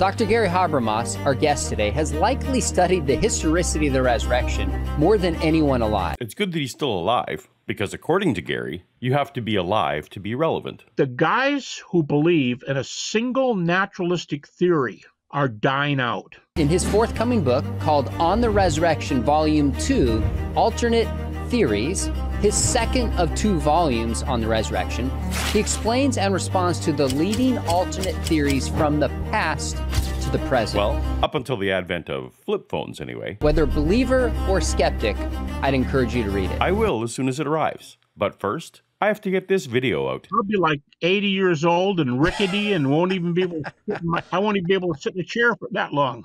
Dr. Gary Habermas, our guest today, has likely studied the historicity of the resurrection more than anyone alive. It's good that he's still alive, because according to Gary, you have to be alive to be relevant. The guys who believe in a single naturalistic theory are dying out. In his forthcoming book called On the Resurrection, Volume 2 Alternate Theories, his second of two volumes on the resurrection, he explains and responds to the leading alternate theories from the past to the present. Well, up until the advent of flip phones, anyway. Whether believer or skeptic, I'd encourage you to read it. I will as soon as it arrives. But first, I have to get this video out. I'll be like 80 years old and rickety and won't even be able to sit in my, I won't even be able to sit in a chair for that long.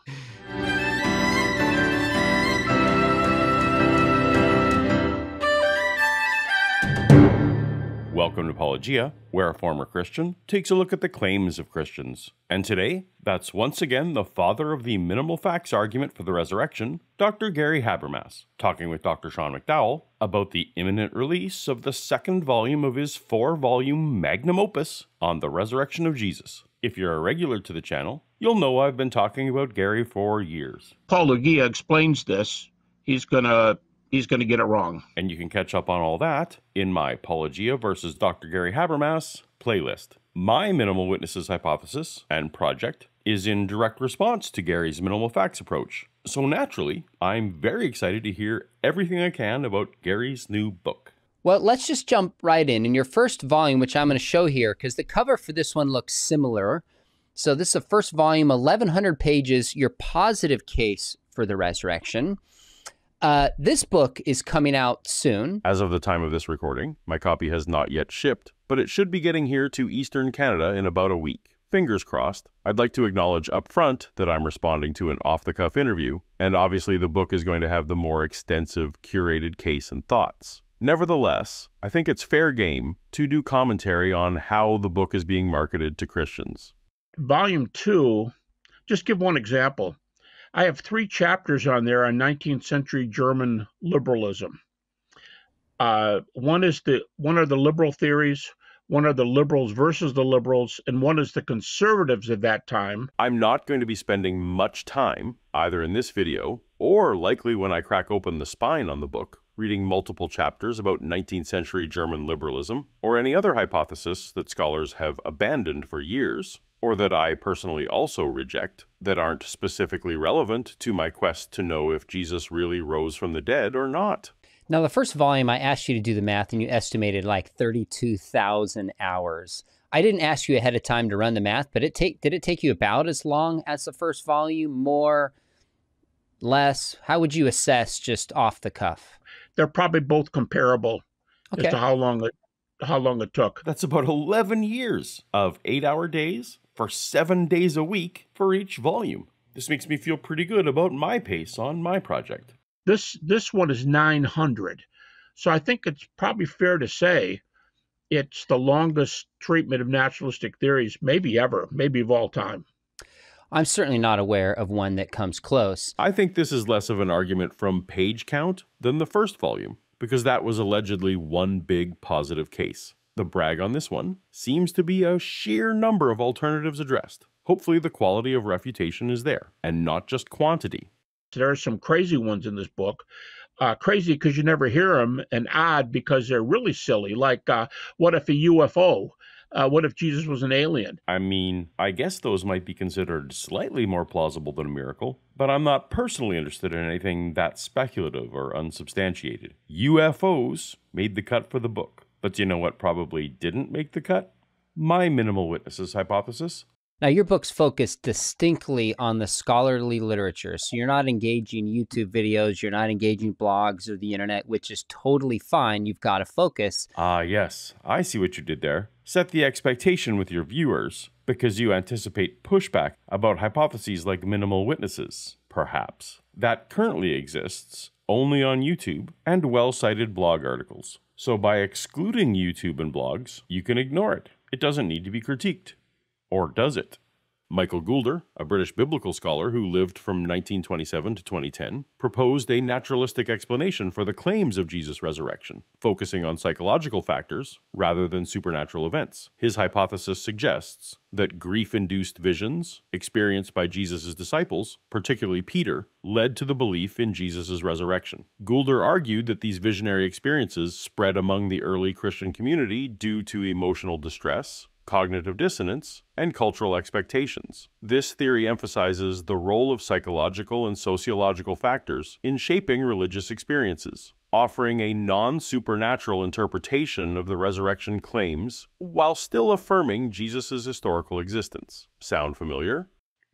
Welcome to Paulogia, where a former Christian takes a look at the claims of Christians. And today, that's once again the father of the minimal facts argument for the resurrection, Dr. Gary Habermas, talking with Dr. Sean McDowell about the imminent release of the second volume of his four volume magnum opus on the resurrection of Jesus. If you're a regular to the channel, you'll know I've been talking about Gary for years. Paul explains this. He's gonna he's gonna get it wrong. And you can catch up on all that in my Paulogia versus Dr. Gary Habermas playlist. My minimal witnesses hypothesis and project is in direct response to Gary's minimal facts approach. So naturally, I'm very excited to hear everything I can about Gary's new book. Well, let's just jump right in. In your first volume, which I'm going to show here, because the cover for this one looks similar. So this is the first volume, 1,100 pages, your positive case for the resurrection. Uh, this book is coming out soon. As of the time of this recording, my copy has not yet shipped, but it should be getting here to Eastern Canada in about a week. Fingers crossed. I'd like to acknowledge up front that I'm responding to an off the cuff interview, and obviously the book is going to have the more extensive, curated case and thoughts. Nevertheless, I think it's fair game to do commentary on how the book is being marketed to Christians. Volume two, just give one example. I have three chapters on there on 19th century German liberalism. Uh, one is the one are the liberal theories, one are the liberals versus the liberals, and one is the conservatives of that time. I'm not going to be spending much time, either in this video or likely when I crack open the spine on the book, reading multiple chapters about 19th century German liberalism or any other hypothesis that scholars have abandoned for years or that I personally also reject, that aren't specifically relevant to my quest to know if Jesus really rose from the dead or not. Now, the first volume, I asked you to do the math and you estimated like 32,000 hours. I didn't ask you ahead of time to run the math, but it take did it take you about as long as the first volume? More, less? How would you assess just off the cuff? They're probably both comparable Okay. as to how long it how long it took. That's about 11 years of eight hour days for seven days a week for each volume. This makes me feel pretty good about my pace on my project. This this one is 900. So I think it's probably fair to say it's the longest treatment of naturalistic theories maybe ever, maybe of all time. I'm certainly not aware of one that comes close. I think this is less of an argument from page count than the first volume, because that was allegedly one big positive case. The brag on this one seems to be a sheer number of alternatives addressed. Hopefully, the quality of refutation is there, and not just quantity. There are some crazy ones in this book. Uh, crazy because you never hear them, and odd because they're really silly. Like, uh, what if a UFO? Uh, what if Jesus was an alien? I mean, I guess those might be considered slightly more plausible than a miracle, but I'm not personally interested in anything that speculative or unsubstantiated. UFOs made the cut for the book, but do you know what probably didn't make the cut? My minimal witnesses hypothesis. Now, your book's focus distinctly on the scholarly literature. So you're not engaging YouTube videos, you're not engaging blogs or the internet, which is totally fine. You've got to focus. Ah, yes, I see what you did there. Set the expectation with your viewers because you anticipate pushback about hypotheses like minimal witnesses, perhaps, that currently exists only on YouTube and well cited blog articles. So by excluding YouTube and blogs, you can ignore it. It doesn't need to be critiqued. Or does it? Michael Goulder, a British biblical scholar who lived from 1927 to 2010, proposed a naturalistic explanation for the claims of Jesus' resurrection, focusing on psychological factors rather than supernatural events. His hypothesis suggests that grief induced visions experienced by Jesus' disciples, particularly Peter, led to the belief in Jesus' resurrection. Goulder argued that these visionary experiences spread among the early Christian community due to emotional distress, cognitive dissonance, and cultural expectations. This theory emphasizes the role of psychological and sociological factors in shaping religious experiences, offering a non supernatural interpretation of the resurrection claims while still affirming Jesus' historical existence. Sound familiar?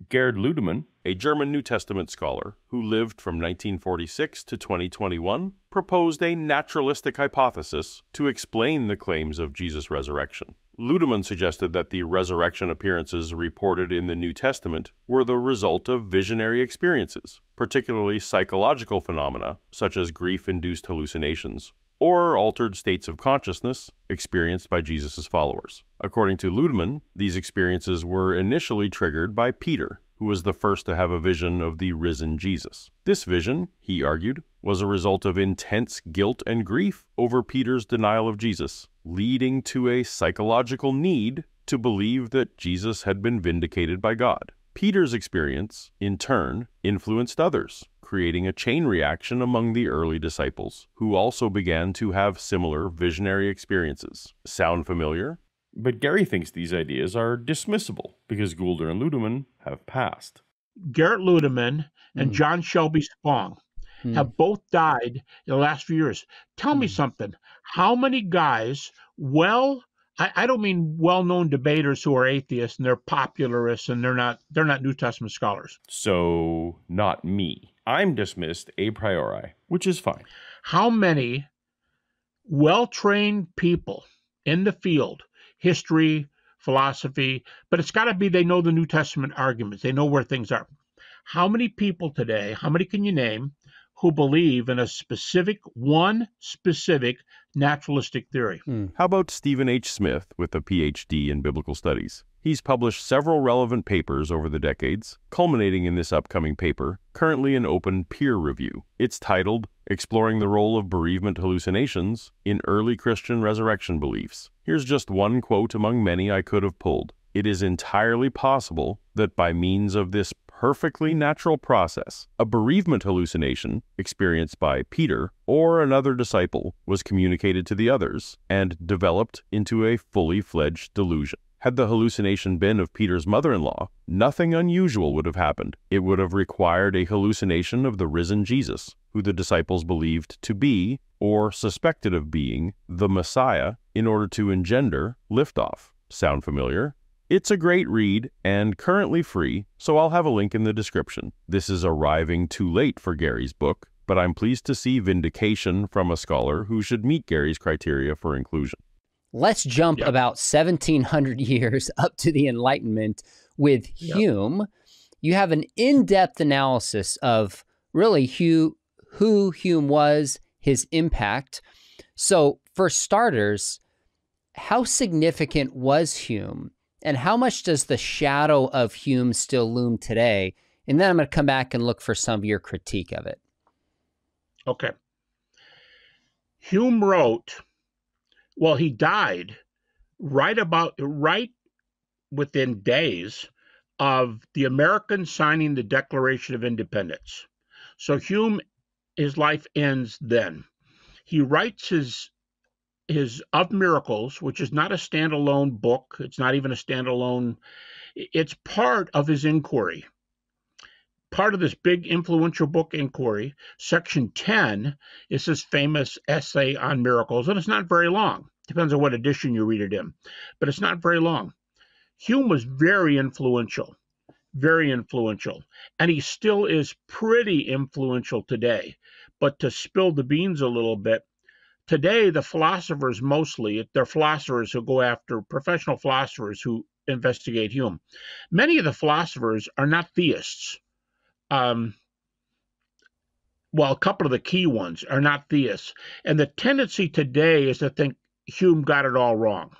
Gerd Ludemann, a German New Testament scholar who lived from 1946 to 2021, proposed a naturalistic hypothesis to explain the claims of Jesus' resurrection. Ludemann suggested that the resurrection appearances reported in the New Testament were the result of visionary experiences, particularly psychological phenomena such as grief induced hallucinations or altered states of consciousness experienced by Jesus' followers. According to Ludemann, these experiences were initially triggered by Peter, who was the first to have a vision of the risen Jesus. This vision, he argued, was a result of intense guilt and grief over Peter's denial of Jesus, leading to a psychological need to believe that Jesus had been vindicated by God. Peter's experience, in turn, influenced others, creating a chain reaction among the early disciples, who also began to have similar visionary experiences. Sound familiar? But Gary thinks these ideas are dismissible because Goulder and Ludemann have passed. Gerd Ludemann and Mm. John Shelby Spong Hmm. have both died in the last few years. Tell me Hmm. something. How many guys, well, I, I don't mean well-known debaters who are atheists and they're popularists and they're not they're not New Testament scholars. So, not me. I'm dismissed a priori, which is fine. How many well-trained people in the field, history, philosophy, but it's got to be they know the New Testament arguments. They know where things are. How many people today, how many can you name who believe in a specific one specific naturalistic theory? Hmm. How about Stephen H. Smith with a PhD in biblical studies? He's published several relevant papers over the decades, culminating in this upcoming paper, currently in open peer review. It's titled Exploring the Role of Bereavement Hallucinations in Early Christian Resurrection Beliefs. Here's just one quote among many I could have pulled. It is entirely possible that by means of this perfectly natural process, a bereavement hallucination experienced by Peter or another disciple was communicated to the others and developed into a fully fledged delusion. Had the hallucination been of Peter's mother in law, nothing unusual would have happened. It would have required a hallucination of the risen Jesus, who the disciples believed to be, or suspected of being, the Messiah in order to engender liftoff. Sound familiar? It's a great read and currently free, so I'll have a link in the description. This is arriving too late for Gary's book, but I'm pleased to see vindication from a scholar who should meet Gary's criteria for inclusion. Let's jump Yep. about 1700 years up to the Enlightenment with Yep. Hume. You have an in depth analysis of really Hugh, who Hume was, his impact. So, for starters, how significant was Hume? And how much does the shadow of Hume still loom today? And then I'm going to come back and look for some of your critique of it. Okay. Hume wrote, well, he died right about right within days of the Americans signing the Declaration of Independence. So Hume, his life ends then. He writes his his Of Miracles, which is not a standalone book. It's not even a standalone. It's part of his inquiry. Part of this big influential book inquiry, section 10 is his famous essay on miracles, and it's not very long. Depends on what edition you read it in, but it's not very long. Hume was very influential, very influential, and he still is pretty influential today. But to spill the beans a little bit, today the philosophers mostly, they're philosophers who go after professional philosophers who investigate Hume. Many of the philosophers are not theists. Um, well, a couple of the key ones are not theists. And the tendency today is to think Hume got it all wrong.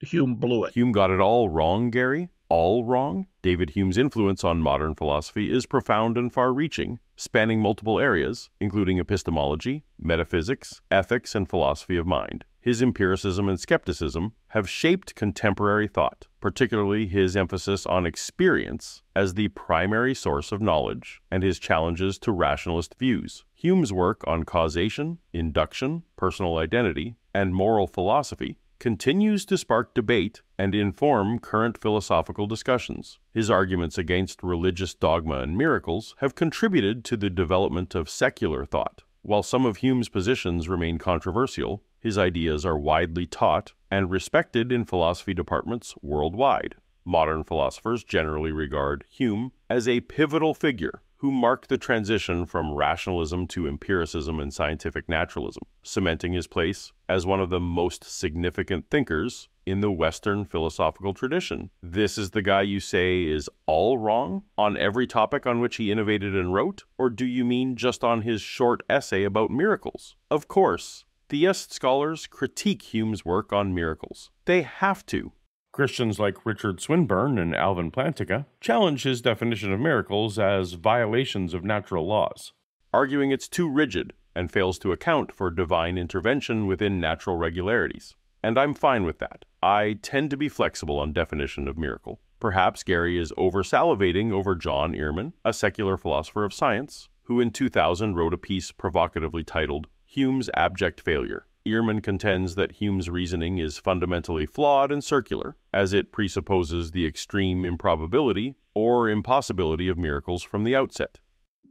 Hume blew it. Hume got it all wrong, Gary? All wrong? David Hume's influence on modern philosophy is profound and far reaching, spanning multiple areas, including epistemology, metaphysics, ethics, and philosophy of mind. His empiricism and skepticism have shaped contemporary thought, particularly his emphasis on experience as the primary source of knowledge and his challenges to rationalist views. Hume's work on causation, induction, personal identity, and moral philosophy continues to spark debate and inform current philosophical discussions. His arguments against religious dogma and miracles have contributed to the development of secular thought. While some of Hume's positions remain controversial, his ideas are widely taught and respected in philosophy departments worldwide. Modern philosophers generally regard Hume as a pivotal figure who marked the transition from rationalism to empiricism and scientific naturalism, cementing his place as one of the most significant thinkers in the Western philosophical tradition. This is the guy you say is all wrong on every topic on which he innovated and wrote? Or do you mean just on his short essay about miracles? Of course, theist scholars critique Hume's work on miracles. They have to. Christians like Richard Swinburne and Alvin Plantinga challenge his definition of miracles as violations of natural laws, arguing it's too rigid and fails to account for divine intervention within natural regularities. And I'm fine with that. I tend to be flexible on definition of miracle. Perhaps Gary is over salivating over John Earman, a secular philosopher of science, who in 2000 wrote a piece provocatively titled Hume's Abject Failure Earman contends that Hume's reasoning is fundamentally flawed and circular, as it presupposes the extreme improbability or impossibility of miracles from the outset.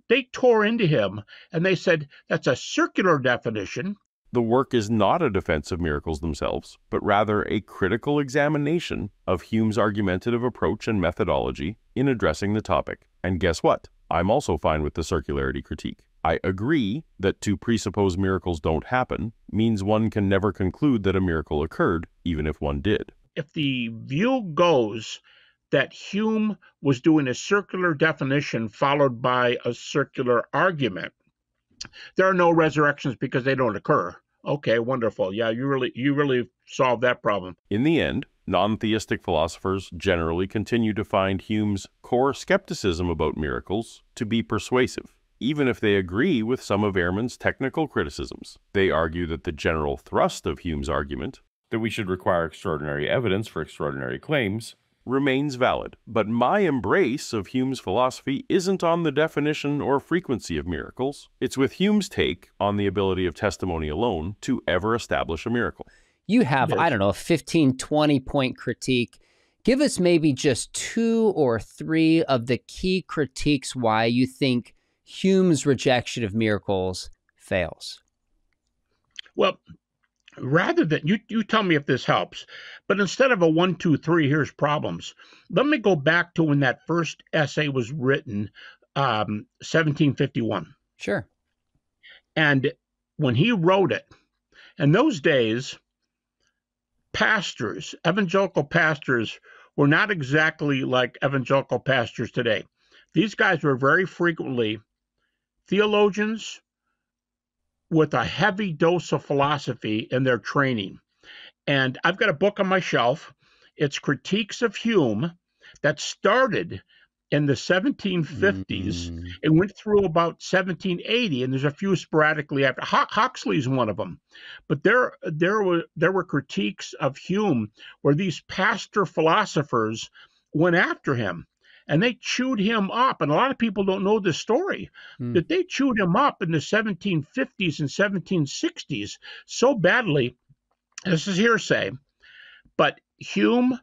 They tore into him and they said that's a circular definition. The work is not a defense of miracles themselves, but rather a critical examination of Hume's argumentative approach and methodology in addressing the topic. And guess what? I'm also fine with the circularity critique. I agree that to presuppose miracles don't happen means one can never conclude that a miracle occurred, even if one did. If the view goes that Hume was doing a circular definition followed by a circular argument, there are no resurrections because they don't occur. Okay, wonderful. Yeah, you really you really solved that problem. In the end, non-theistic philosophers generally continue to find Hume's core skepticism about miracles to be persuasive even if they agree with some of Earman's technical criticisms. They argue that the general thrust of Hume's argument, that we should require extraordinary evidence for extraordinary claims, remains valid. But my embrace of Hume's philosophy isn't on the definition or frequency of miracles. It's with Hume's take on the ability of testimony alone to ever establish a miracle. You have, yes. I don't know, a 15, 20 point critique. Give us maybe just two or three of the key critiques why you think Hume's rejection of miracles fails? Well, rather than you, you tell me if this helps, but instead of a one, two, three, here's problems, let me go back to when that first essay was written, um, 1751. Sure. And when he wrote it, in those days, pastors, evangelical pastors, were not exactly like evangelical pastors today. These guys were very frequently theologians with a heavy dose of philosophy in their training. And I've got a book on my shelf. It's Critiques of Hume that started in the 1750s mm-hmm. and went through about 1780 and there's a few sporadically after Huxley's one of them but there there were there were critiques of Hume where these pastor philosophers went after him and they chewed him up. And a lot of people don't know this story mm. that they chewed him up in the 1750s and 1760s so badly. This is hearsay, but Hume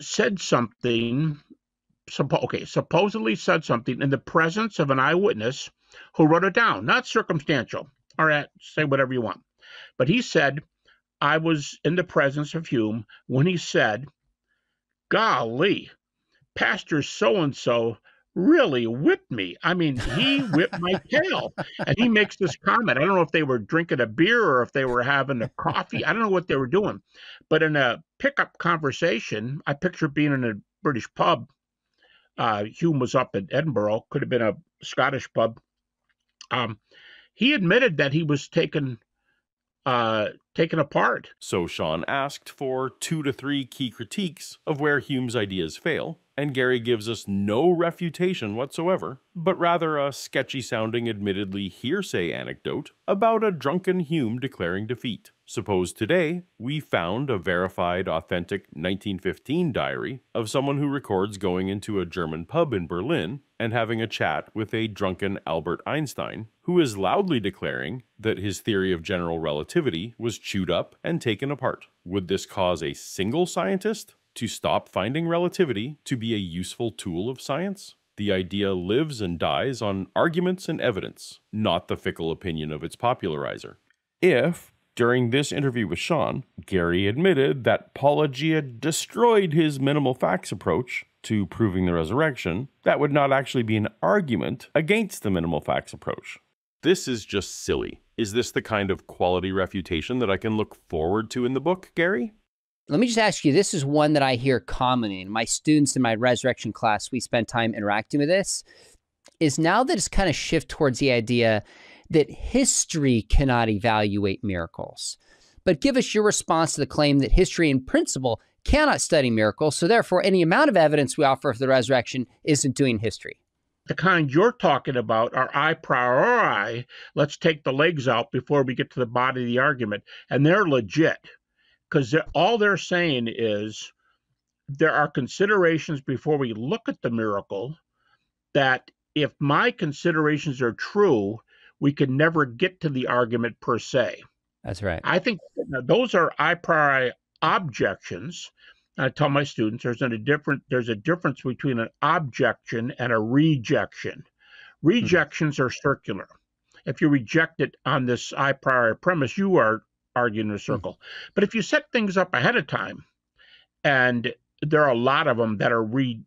said something. okay, supposedly said something in the presence of an eyewitness who wrote it down, not circumstantial. All right, say whatever you want. But he said, I was in the presence of Hume when he said, Golly, Pastor so and so really whipped me. I mean, he whipped my tail. And he makes this comment. I don't know if they were drinking a beer or if they were having a coffee. I don't know what they were doing. But in a pickup conversation, I picture being in a British pub. Uh, Hume was up in Edinburgh, could have been a Scottish pub. Um, he admitted that he was taken uh, taken apart. So Sean asked for two to three key critiques of where Hume's ideas fail, and Gary gives us no refutation whatsoever, but rather a sketchy sounding, admittedly hearsay anecdote about a drunken Hume declaring defeat. Suppose today we found a verified, authentic 1915 diary of someone who records going into a German pub in Berlin and having a chat with a drunken Albert Einstein, who is loudly declaring that his theory of general relativity was chewed up and taken apart. Would this cause a single scientist to stop finding relativity to be a useful tool of science? The idea lives and dies on arguments and evidence, not the fickle opinion of its popularizer. If, during this interview with Sean, Gary admitted that Paulogia destroyed his minimal facts approach to proving the resurrection, that would not actually be an argument against the minimal facts approach. This is just silly. Is this the kind of quality refutation that I can look forward to in the book, Gary? Let me just ask you this is one that I hear commonly. My students in my resurrection class, we spend time interacting with this. Is now that it's kind of shift towards the idea that history cannot evaluate miracles. But give us your response to the claim that history in principle cannot study miracles, so therefore any amount of evidence we offer for the resurrection isn't doing history. The kind you're talking about are a priori, let's take the legs out before we get to the body of the argument, and they're legit because all they're saying is there are considerations before we look at the miracle that if my considerations are true, we can never get to the argument per se. That's right. I think those are a priori objections. I tell my students there's a different there's a difference between an objection and a rejection. Hmm. Rejections mm-hmm. are circular. If you reject it on this a priori premise, you are arguing in a hmm. circle. Mm-hmm. But if you set things up ahead of time, and there are a lot of them that are re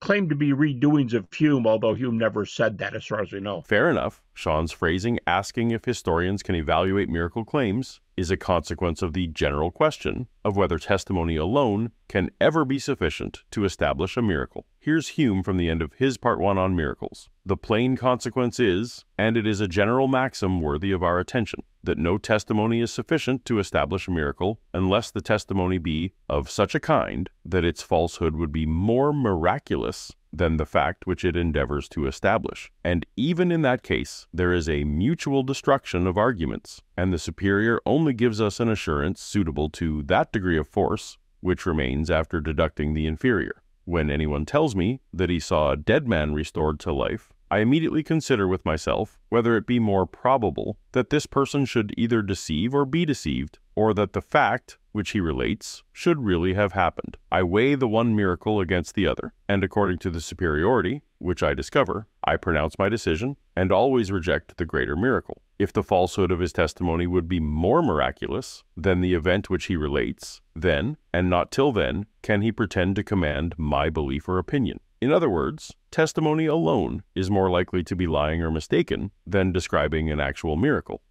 claimed to be redoings of Hume, although Hume never said that, as far as we know. Fair enough. Sean's phrasing, asking if historians can evaluate miracle claims, is a consequence of the general question of whether testimony alone can ever be sufficient to establish a miracle. Here's Hume from the end of his part one on miracles. The plain consequence is, and it is a general maxim worthy of our attention, that no testimony is sufficient to establish a miracle unless the testimony be of such a kind that its falsehood would be more miraculous than the fact which it endeavors to establish. And even in that case, there is a mutual destruction of arguments, and the superior only gives us an assurance suitable to that degree of force which remains after deducting the inferior. When anyone tells me that he saw a dead man restored to life, I immediately consider with myself whether it be more probable that this person should either deceive or be deceived, or that the fact which he relates should really have happened. I weigh the one miracle against the other, and according to the superiority which I discover, I pronounce my decision and always reject the greater miracle. If the falsehood of his testimony would be more miraculous than the event which he relates, then, and not till then, can he pretend to command my belief or opinion. In other words, testimony alone is more likely to be lying or mistaken than describing an actual miracle.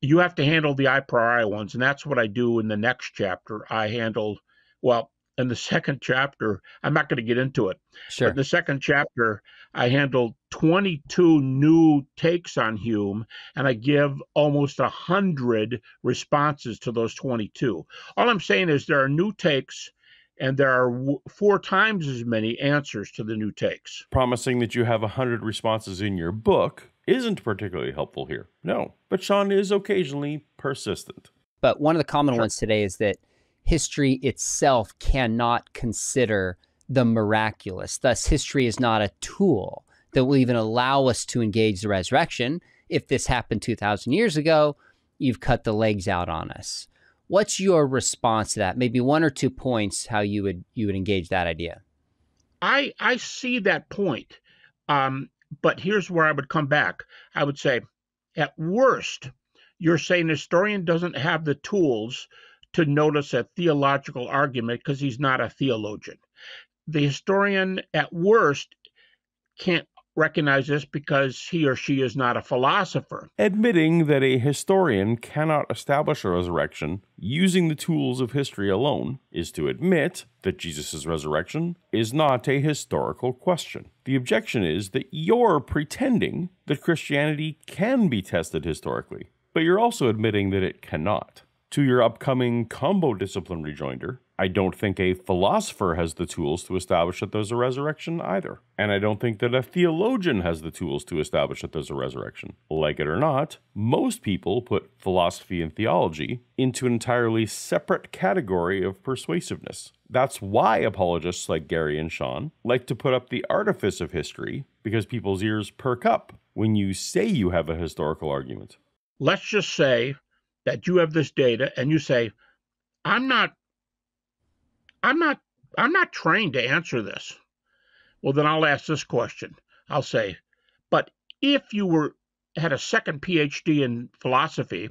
You have to handle the a priori ones, and that's what I do in the next chapter. I handle, well, in the second chapter, I'm not going to get into it. Sure. in the second chapter, I handle 22 new takes on Hume, and I give almost 100 responses to those 22. All I'm saying is there are new takes and there are w- four times as many answers to the new takes. Promising that you have 100 responses in your book isn't particularly helpful here. No. But Sean is occasionally persistent. But one of the common sure. ones today is that history itself cannot consider the miraculous. Thus, history is not a tool that will even allow us to engage the resurrection. If this happened 2,000 years ago, you've cut the legs out on us. What's your response to that? Maybe one or two points how you would you would engage that idea. I I see that point, um, but here's where I would come back. I would say, at worst, you're saying historian doesn't have the tools to notice a theological argument because he's not a theologian. The historian, at worst, can't recognize this because he or she is not a philosopher. Admitting that a historian cannot establish a resurrection using the tools of history alone is to admit that Jesus' resurrection is not a historical question. The objection is that you're pretending that Christianity can be tested historically. but you're also admitting that it cannot. To your upcoming combo discipline rejoinder, I don't think a philosopher has the tools to establish that there's a resurrection either. And I don't think that a theologian has the tools to establish that there's a resurrection. Like it or not, most people put philosophy and theology into an entirely separate category of persuasiveness. That's why apologists like Gary and Sean like to put up the artifice of history because people's ears perk up when you say you have a historical argument. Let's just say that you have this data and you say, I'm not I'm not I'm not trained to answer this. Well, then I'll ask this question. I'll say, but if you were had a second PhD in philosophy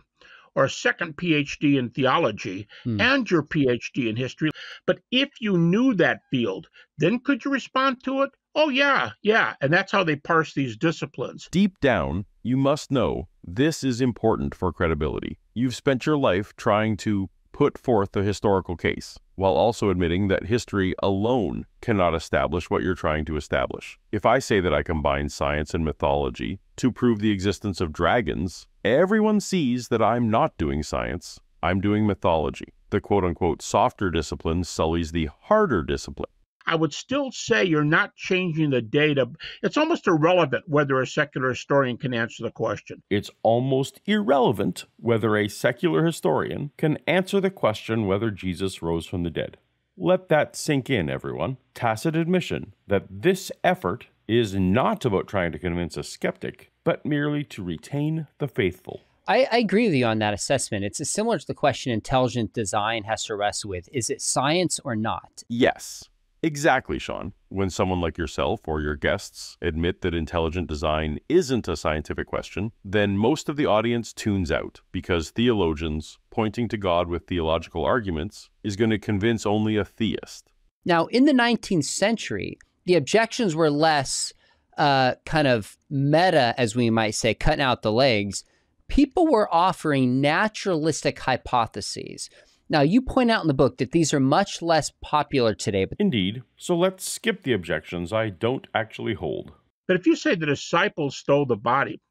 or a second PhD in theology hmm. and your PhD in history, but if you knew that field, then could you respond to it? Oh, yeah, yeah. And that's how they parse these disciplines. Deep down, you must know this is important for credibility. You've spent your life trying to put forth a historical case, while also admitting that history alone cannot establish what you're trying to establish. If I say that I combine science and mythology to prove the existence of dragons, everyone sees that I'm not doing science, I'm doing mythology. The quote unquote softer discipline sullies the harder discipline. I would still say you're not changing the data. It's almost irrelevant whether a secular historian can answer the question. It's almost irrelevant whether a secular historian can answer the question whether Jesus rose from the dead. Let that sink in, everyone. Tacit admission that this effort is not about trying to convince a skeptic, but merely to retain the faithful. I, I, agree with you on that assessment. It's similar to the question intelligent design has to wrestle with is it science or not? Yes. Exactly, Sean. When someone like yourself or your guests admit that intelligent design isn't a scientific question, then most of the audience tunes out because theologians pointing to God with theological arguments is going to convince only a theist. Now, in the 19th century, the objections were less uh, kind of meta, as we might say, cutting out the legs. People were offering naturalistic hypotheses now, you point out in the book that these are much less popular today. But Indeed. So let's skip the objections I don't actually hold. But if you say the disciples stole the body,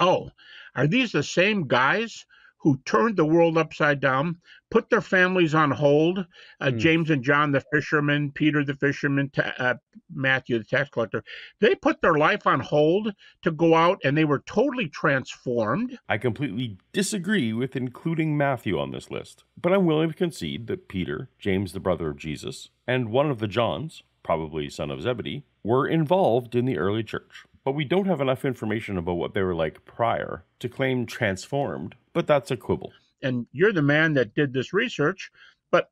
oh, are these the same guys who turned the world upside down, put their families on hold. Uh, mm. James and John, the fishermen, Peter, the fisherman, ta- uh, Matthew, the tax collector, they put their life on hold to go out and they were totally transformed. I completely disagree with including Matthew on this list, but I'm willing to concede that Peter, James, the brother of Jesus, and one of the Johns, probably son of Zebedee, were involved in the early church but we don't have enough information about what they were like prior to claim transformed, but that's a quibble. And you're the man that did this research, but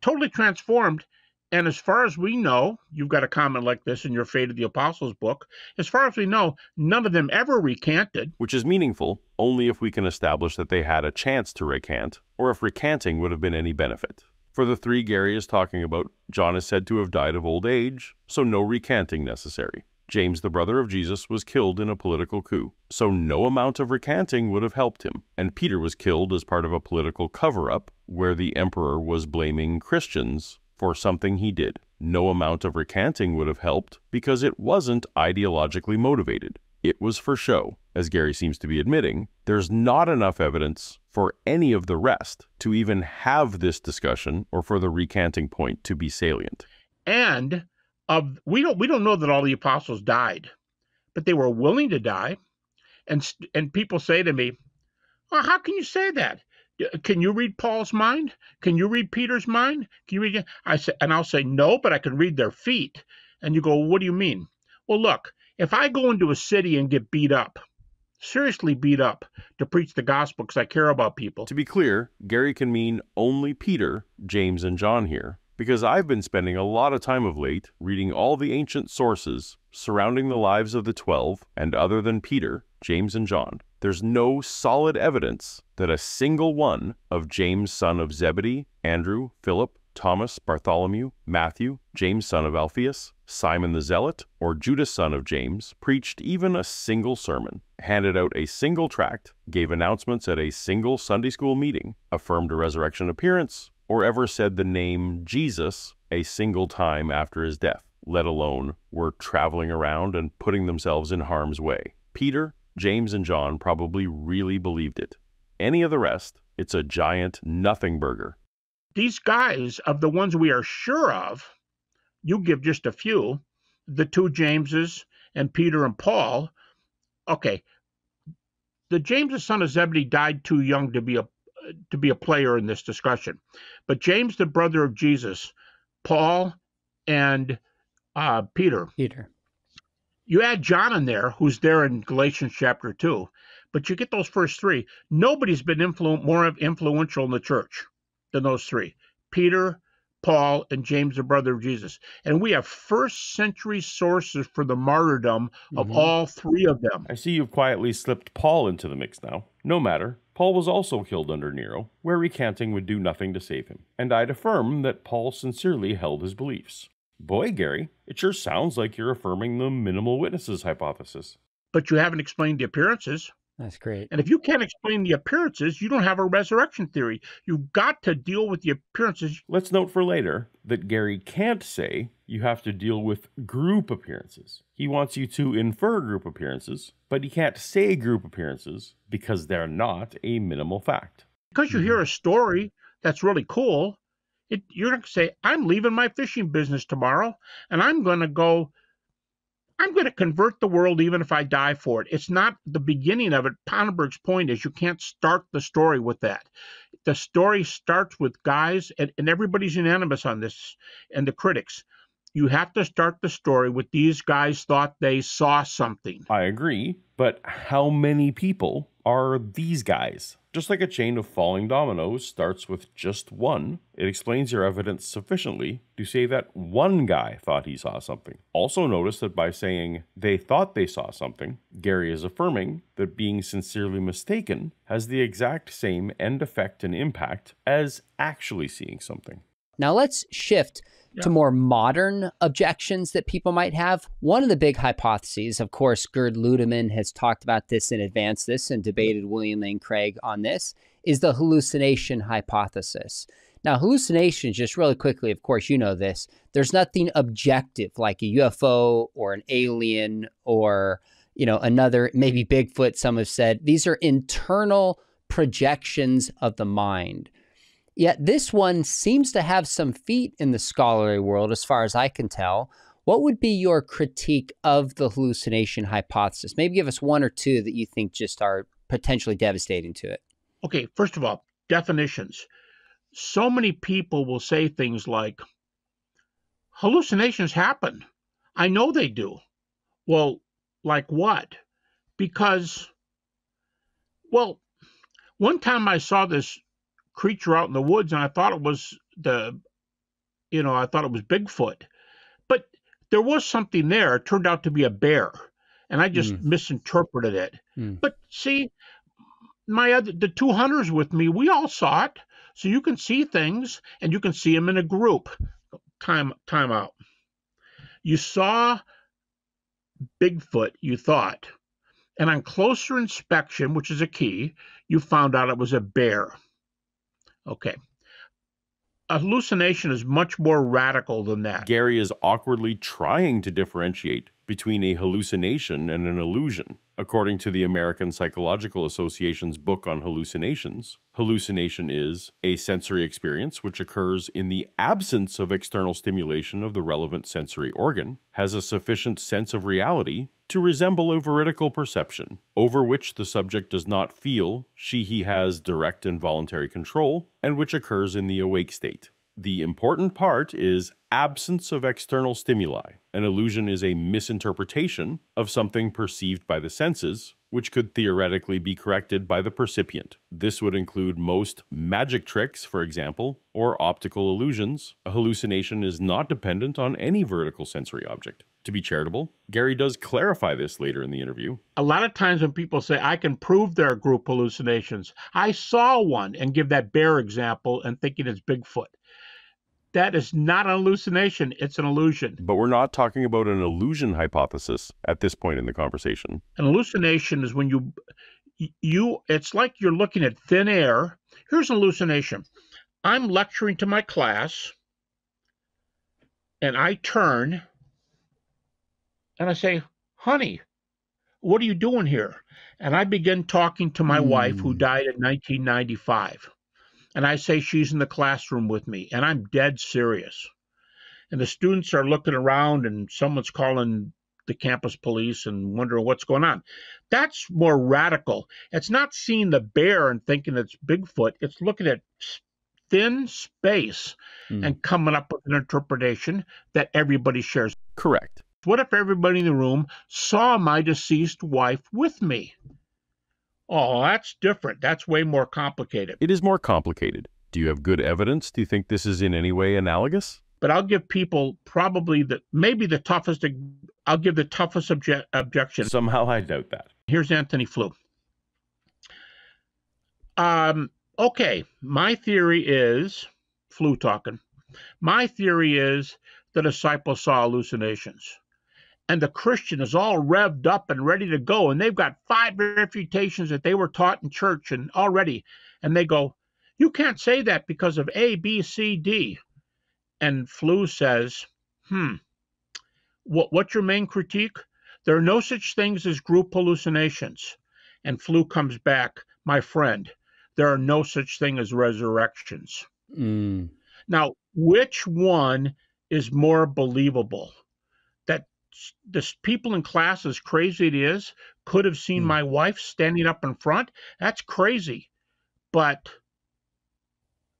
totally transformed. And as far as we know, you've got a comment like this in your Fate of the Apostles book. As far as we know, none of them ever recanted. Which is meaningful only if we can establish that they had a chance to recant, or if recanting would have been any benefit. For the three Gary is talking about, John is said to have died of old age, so no recanting necessary. James, the brother of Jesus, was killed in a political coup, so no amount of recanting would have helped him. And Peter was killed as part of a political cover up where the emperor was blaming Christians for something he did. No amount of recanting would have helped because it wasn't ideologically motivated. It was for show. As Gary seems to be admitting, there's not enough evidence for any of the rest to even have this discussion or for the recanting point to be salient. And of we don't we don't know that all the apostles died, but they were willing to die, and and people say to me, well, how can you say that? Can you read Paul's mind? Can you read Peter's mind? Can you read? I say, and I'll say no, but I can read their feet. And you go, what do you mean? Well, look, if I go into a city and get beat up, seriously beat up to preach the gospel because I care about people. To be clear, Gary can mean only Peter, James, and John here because I've been spending a lot of time of late reading all the ancient sources surrounding the lives of the twelve, and other than Peter, James, and John, there's no solid evidence that a single one of James, son of Zebedee, Andrew, Philip, Thomas, Bartholomew, Matthew, James, son of Alphaeus, Simon the Zealot, or Judas, son of James, preached even a single sermon, handed out a single tract, gave announcements at a single Sunday school meeting, affirmed a resurrection appearance, or ever said the name Jesus a single time after his death, let alone were traveling around and putting themselves in harm's way. Peter, James and John probably really believed it. Any of the rest, it's a giant nothing burger. These guys, of the ones we are sure of, you give just a few, the two Jameses and Peter and Paul. Okay, the James, the son of Zebedee, died too young to be a to be a player in this discussion, but James, the brother of Jesus, Paul, and uh, Peter. Peter. You add John in there, who's there in Galatians chapter two, but you get those first three. Nobody's been influ- more influential in the church than those three: Peter, Paul, and James, the brother of Jesus. And we have first century sources for the martyrdom of Mhm. all three of them. I see you've quietly slipped Paul into the mix now. No matter. Paul was also killed under Nero, where recanting would do nothing to save him. And I'd affirm that Paul sincerely held his beliefs. Boy, Gary, it sure sounds like you're affirming the minimal witnesses hypothesis. But you haven't explained the appearances. That's great. And if you can't explain the appearances, you don't have a resurrection theory. You've got to deal with the appearances. Let's note for later that Gary can't say you have to deal with group appearances. He wants you to infer group appearances, but he can't say group appearances because they're not a minimal fact. Because you hear a story that's really cool, it, you're not going to say, I'm leaving my fishing business tomorrow and I'm going to go, I'm going to convert the world even if I die for it. It's not the beginning of it. Pannenberg's point is you can't start the story with that. The story starts with guys, and, and everybody's unanimous on this, and the critics. You have to start the story with these guys thought they saw something. I agree, but how many people are these guys? Just like a chain of falling dominoes starts with just one, it explains your evidence sufficiently to say that one guy thought he saw something. Also, notice that by saying they thought they saw something, Gary is affirming that being sincerely mistaken has the exact same end effect and impact as actually seeing something. Now let's shift to more modern objections that people might have. One of the big hypotheses, of course, Gerd Ludemann has talked about this and advanced this and debated William Lane Craig on this, is the hallucination hypothesis. Now, hallucinations, just really quickly, of course, you know this, there's nothing objective like a UFO or an alien or, you know, another, maybe Bigfoot, some have said. These are internal projections of the mind. Yet this one seems to have some feet in the scholarly world, as far as I can tell. What would be your critique of the hallucination hypothesis? Maybe give us one or two that you think just are potentially devastating to it. Okay, first of all, definitions. So many people will say things like, hallucinations happen. I know they do. Well, like what? Because, well, one time I saw this creature out in the woods and I thought it was the, you know, I thought it was Bigfoot. But there was something there. It turned out to be a bear. And I just Mm. misinterpreted it. Mm. But see, my other the two hunters with me, we all saw it. So you can see things and you can see them in a group. Time time out. You saw Bigfoot, you thought. And on closer inspection, which is a key, you found out it was a bear. Okay. A hallucination is much more radical than that. Gary is awkwardly trying to differentiate between a hallucination and an illusion. According to the American Psychological Association's book on hallucinations, hallucination is a sensory experience which occurs in the absence of external stimulation of the relevant sensory organ, has a sufficient sense of reality to resemble a veridical perception, over which the subject does not feel she he has direct and voluntary control, and which occurs in the awake state. The important part is absence of external stimuli. An illusion is a misinterpretation of something perceived by the senses, which could theoretically be corrected by the percipient. This would include most magic tricks, for example, or optical illusions. A hallucination is not dependent on any veridical sensory object. To be charitable, Gary does clarify this later in the interview. a lot of times when people say I can prove there are group hallucinations, I saw one and give that bear example and thinking it's Bigfoot. That is not an hallucination, it's an illusion. But we're not talking about an illusion hypothesis at this point in the conversation. An hallucination is when you you it's like you're looking at thin air. Here's an hallucination. I'm lecturing to my class and I turn and I say, "Honey, What are you doing here? And I begin talking to my wife, who Mm. died in 1995. And I say she's in the classroom with me, and I'm dead serious. And the students are looking around, and someone's calling the campus police and wondering what's going on. That's more radical. It's not seeing the bear and thinking it's Bigfoot, it's looking at thin space Mm. and coming up with an interpretation that everybody shares. Correct. What if everybody in the room saw my deceased wife with me? Oh, that's different. That's way more complicated. It is more complicated. Do you have good evidence? Do you think this is in any way analogous? But I'll give people probably the maybe the toughest. I'll give the toughest obje- objection. Somehow I doubt that. Here's Antony Flew. Um, okay, my theory is Flew talking. My theory is the disciples saw hallucinations. And the Christian is all revved up and ready to go. And they've got five refutations that they were taught in church and already. And they go, You can't say that because of A, B, C, D. And Flew says, Hmm, what, what's your main critique? There are no such things as group hallucinations. And Flew comes back, my friend, there are no such thing as resurrections. Mm. Now, which one is more believable? That s- the people in class, as crazy it is, could have seen Hmm. my wife standing up in front? That's crazy. But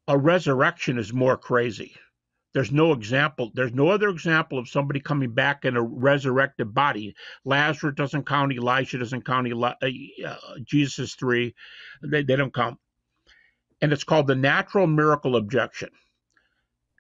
a resurrection is more crazy. There's no example. There's no other example of somebody coming back in a resurrected body. Lazarus doesn't count. Elijah doesn't count. Eli- uh, uh, Jesus three. They, they don't count. And it's called the natural miracle objection.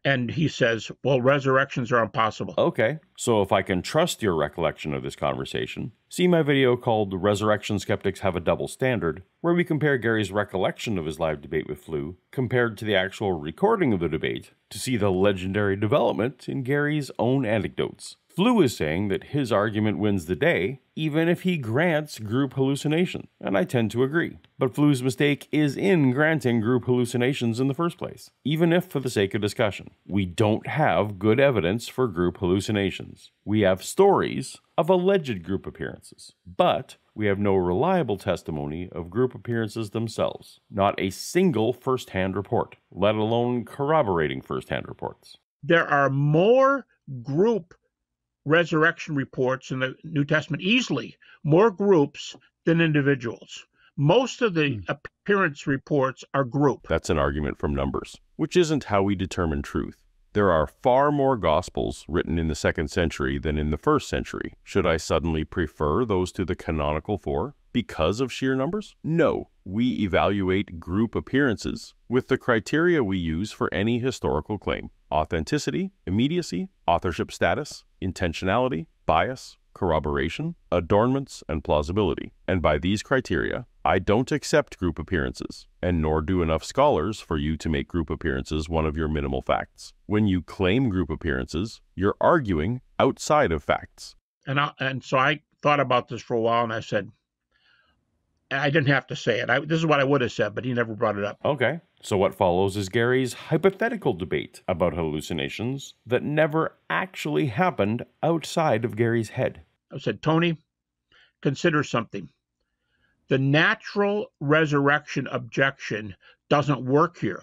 And he says, well, resurrections are impossible. Okay, so if I can trust your recollection of this conversation, see my video called Resurrection Skeptics Have a Double Standard, where we compare Gary's recollection of his live debate with Flew compared to the actual recording of the debate to see the legendary development in Gary's own anecdotes. Flew is saying that his argument wins the day, even if he grants group hallucination, and I tend to agree. But Flew's mistake is in granting group hallucinations in the first place, even if for the sake of discussion. We don't have good evidence for group hallucinations. We have stories of alleged group appearances, but we have no reliable testimony of group appearances themselves, not a single first hand report, let alone corroborating first hand reports. There are more group resurrection reports in the New Testament, easily more groups than individuals. Most of the hmm. appearance reports are group. That's an argument from numbers, which isn't how we determine truth. There are far more Gospels written in the second century than in the first century. Should I suddenly prefer those to the canonical four because of sheer numbers? No. We evaluate group appearances with the criteria we use for any historical claim authenticity, immediacy, authorship status, intentionality, bias, corroboration, adornments, and plausibility. And by these criteria, I don't accept group appearances, and nor do enough scholars for you to make group appearances one of your minimal facts. When you claim group appearances, you're arguing outside of facts. And I, and so I thought about this for a while, and I said, I didn't have to say it. I, this is what I would have said, but he never brought it up. Okay, so what follows is Gary's hypothetical debate about hallucinations that never actually happened outside of Gary's head. I said, Tony, consider something. The natural resurrection objection doesn't work here.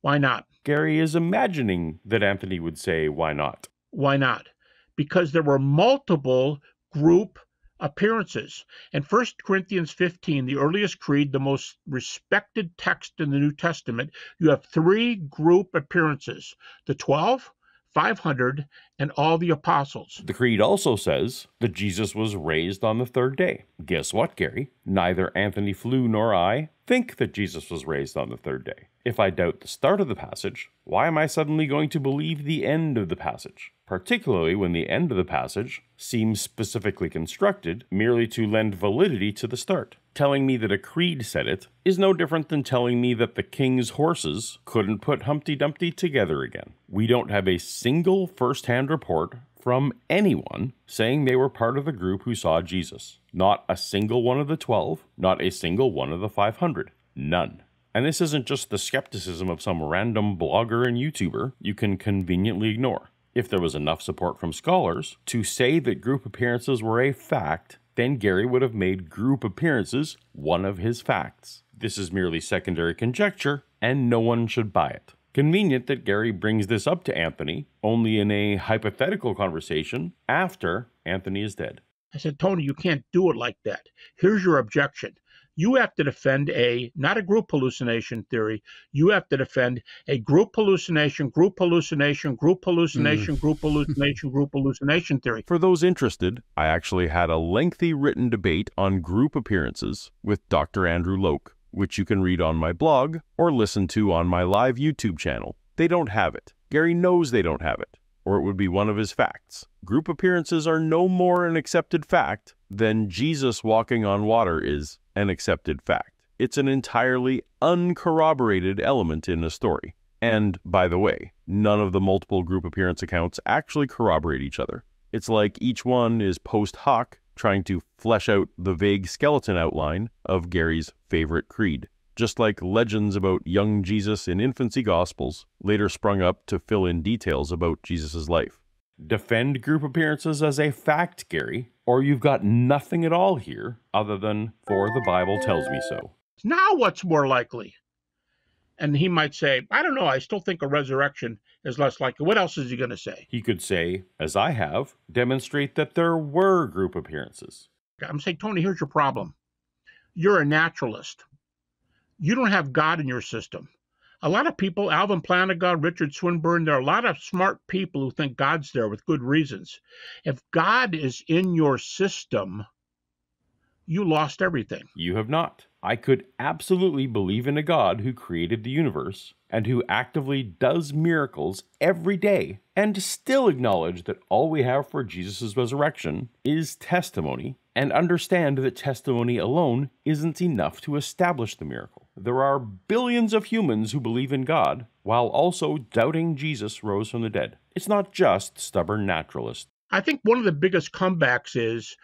Why not? Gary is imagining that Antony would say, why not? Why not? Because there were multiple group appearances. In 1 Corinthians 15, the earliest creed, the most respected text in the New Testament, you have three group appearances the 12, 500, and all the apostles. The creed also says that Jesus was raised on the third day. Guess what, Gary? Neither Antony Flew nor I think that Jesus was raised on the third day. If I doubt the start of the passage, why am I suddenly going to believe the end of the passage? Particularly when the end of the passage seems specifically constructed merely to lend validity to the start. Telling me that a creed said it is no different than telling me that the king's horses couldn't put Humpty Dumpty together again. We don't have a single first hand report from anyone saying they were part of the group who saw Jesus. Not a single one of the 12, not a single one of the 500. None. And this isn't just the skepticism of some random blogger and YouTuber you can conveniently ignore. If there was enough support from scholars to say that group appearances were a fact, then Gary would have made group appearances one of his facts. This is merely secondary conjecture, and no one should buy it. Convenient that Gary brings this up to Antony only in a hypothetical conversation after Antony is dead. I said, Tony, you can't do it like that. Here's your objection. You have to defend a not a group hallucination theory. You have to defend a group hallucination, group hallucination, group hallucination, mm. group hallucination, group hallucination theory. For those interested, I actually had a lengthy written debate on group appearances with Dr. Andrew Loke, which you can read on my blog or listen to on my live YouTube channel. They don't have it. Gary knows they don't have it or it would be one of his facts. Group appearances are no more an accepted fact than Jesus walking on water is an accepted fact. It's an entirely uncorroborated element in a story. And, by the way, none of the multiple group appearance accounts actually corroborate each other. It's like each one is post hoc trying to flesh out the vague skeleton outline of Gary's favorite creed just like legends about young Jesus in infancy gospels later sprung up to fill in details about Jesus' life. Defend group appearances as a fact, Gary, or you've got nothing at all here other than, for the Bible tells me so. Now, what's more likely? And he might say, I don't know, I still think a resurrection is less likely. What else is he going to say? He could say, as I have, demonstrate that there were group appearances. I'm saying, Tony, here's your problem. You're a naturalist you don't have God in your system. A lot of people, Alvin Plantinga, Richard Swinburne, there are a lot of smart people who think God's there with good reasons. If God is in your system, you lost everything. You have not. I could absolutely believe in a God who created the universe and who actively does miracles every day and still acknowledge that all we have for Jesus' resurrection is testimony and understand that testimony alone isn't enough to establish the miracle. There are billions of humans who believe in God while also doubting Jesus rose from the dead. It's not just stubborn naturalists. I think one of the biggest comebacks is